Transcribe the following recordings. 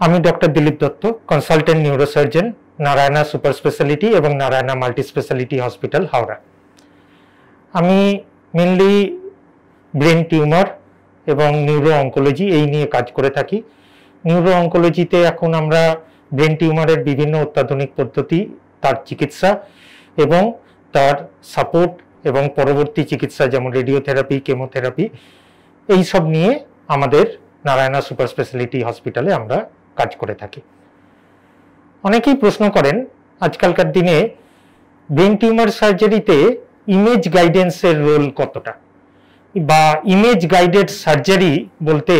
আমি doctor Dilip Dutta consultant neurosurgeon Narayana super speciality এবং Narayana multi speciality hospital Howrah. আমি mainly brain tumour এবং neuro oncology এই নিয়ে কাজ করে থাকি। নিউরো অঙ্কোলজিতে এখন আমরা ব্রেন টিউমারের বিভিন্ন অত্যাধুনিক পদ্ধতি, তার চিকিৎসা এবং তার সাপোর্ট এবং পরবর্তী চিকিৎসা যেমন রেডিওথেরাপি কেমোথেরাপি এই সব নিয়ে আমাদের নারায়ণা সুপার স্পেশালিটি হসপিটালে আমরা কাজ করে থাকি। অনেকেই প্রশ্ন করেন, আজকালকার দিনে ব্রেন টিউমার সার্জারিতে ইমেজ গাইডেন্সের রোল কতটা? বা ইমেজ গাইডেড সার্জারি বলতে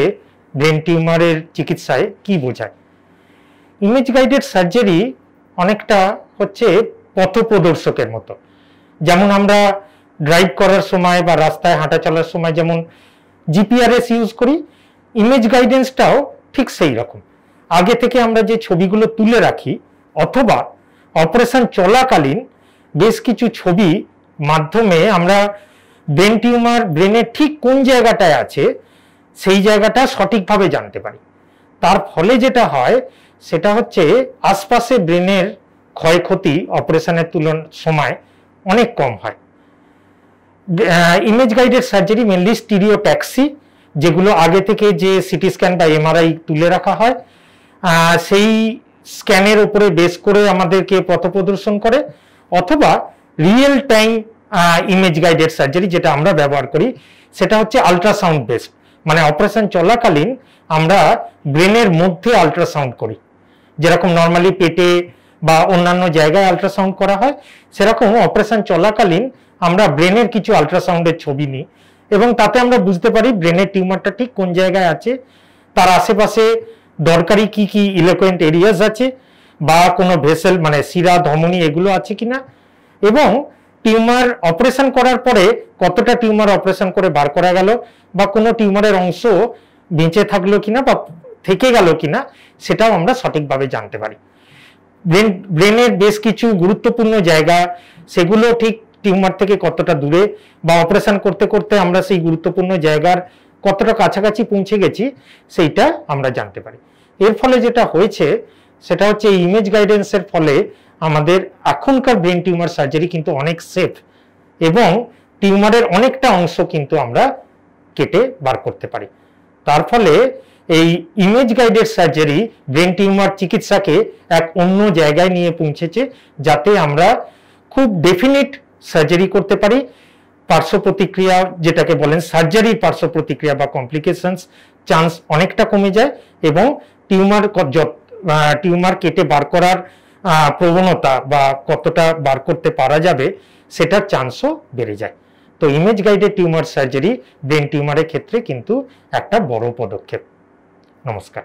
ব্রেন টিউমারের চিকিৎসায় কি বোঝায়? ইমেজ গাইডেড সার্জারি অনেকটা হচ্ছে পথপ্রদর্শকের মতো। যেমন আমরা ড্রাইভ করার সময় বা রাস্তায় হাঁটা চলার সময় যেমন জিপিআরএস ইউজ করি ইমেজ গাইডেন্সটাও ঠিক সেই রকম। আগে থেকে আমরা যে ছবিগুলো তুলে রাখি, অথবা অপারেশন চলাকালীন বেশ কিছু ছবি মাধ্যমে আমরা ব্রেন টিউমার ব্রেনের ঠিক কোন জায়গাটায় আছে, সেই জায়গাটা সঠিকভাবে জানতে পারি। তার ফলে যেটা হয়, সেটা হচ্ছে আশপাশে ব্রেনের ক্ষয়ক্ষতি অপারেশনের তুলন সময় অনেক কম হয়। Image guided surgery mainly stereotaxy যেগুলো আগে থেকে যে সিটি স্ক্যান বা এমআরআই তুলে রাখা হয় সেই স্ক্যানের উপরে বেস করে আমাদেরকে পথ প্রদর্শন করে, অথবা real time image guided surgery যেটা আমরা ব্যবহার করি, সেটা হচ্ছে আলট্রাসাউন্ড বেসড মানে অপারেশন চলাকালীন আমরা ব্রেনের মধ্যে আলট্রাসাউন্ড করি। যেরকম নর্মালি পেটে বা অন্যান্য জায়গায় আলট্রাসাউন্ড করা হয়, সেরকম অপারেশন চলাকালীন আমরা ব্রেনের কিছু আলট্রাসাউন্ডের ছবি নিই। এবং তাতে আমরা বুঝতে পারি ব্রেনের টিউমারটা ঠিক কোন জায়গায় আছে, তার আশেপাশে দরকারি কি কি ইলেকোয়েন্ট এরিয়াস আছে, বা কোনো ভেসেল মানে শিরা, ধমনী এগুলো আছে কিনা, এবং টিউমার অপারেশন করার পরে কতটা টিউমার অপারেশন করে বার করা গেল, বা কোনো টিউমারের অংশ বেঁচে থাকল কিনা, বা থেকে গেল কিনা, সেটাও আমরা সঠিকভাবে জানতে পারি। ব্রেন, ব্রেনের বেশ কিছু গুরুত্বপূর্ণ জায়গা, সেগুলো ঠিক টিউমার থেকে কতটা দূরে বা অপারেশন করতে করতে আমরা সেই গুরুত্বপূর্ণ জায়গার কতটা কাছাকাছি পৌঁছে গেছি, সেইটা আমরা জানতে পারি। এর ফলে যেটা হয়েছে, সেটা হচ্ছে ইমেজ গাইডেন্সের ফলে আমাদের এখনকার ব্রেন টিউমার সার্জারি কিন্তু অনেক সেফ এবং টিউমারের অনেকটা অংশ কিন্তু আমরা কেটে বার করতে পারি। তার ফলে এই image guided surgery brain tumour চিকিৎসাকে এক অন্য জায়গায় নিয়ে পৌঁছেছে, যাতে আমরা খুব ডেফিনিট সার্জারি করতে পারি। পার্শ্ব প্রতিক্রিয়া যেটাকে বলেন সার্জারির পার্শ্ব প্রতিক্রিয়া বা কমপ্লিকেশনস, চান্স অনেকটা কমে যায় এবং টিউমার টিউমার কেটে বার করার প্রবণতা বা কতটা বার করতে পারা যাবে সেটার চান্সও বেড়ে যায়। তো image guided tumour surgery brain টিউমারের ক্ষেত্রে কিন্তু একটা বড় পদক্ষেপ। নমস্কার।